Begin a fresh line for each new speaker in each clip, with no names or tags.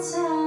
outside,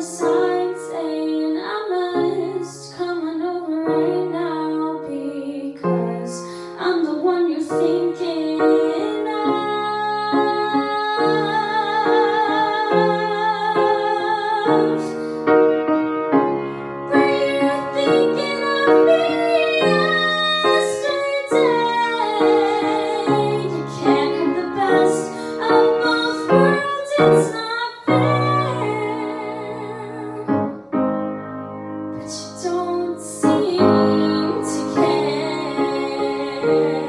waiting Amen.